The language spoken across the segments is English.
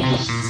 Thank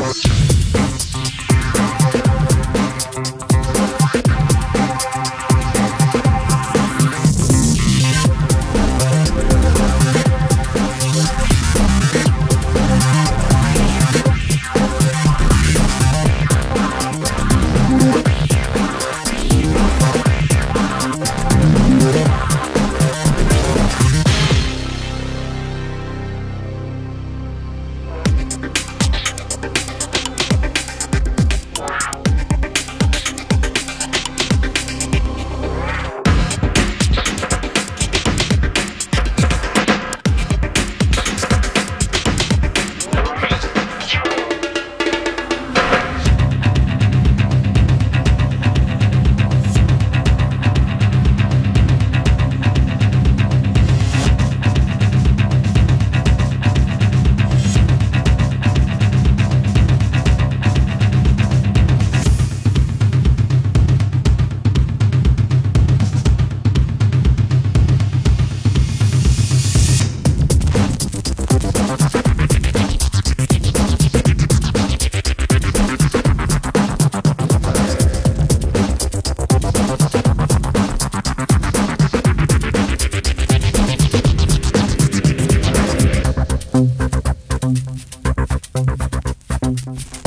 Thank you.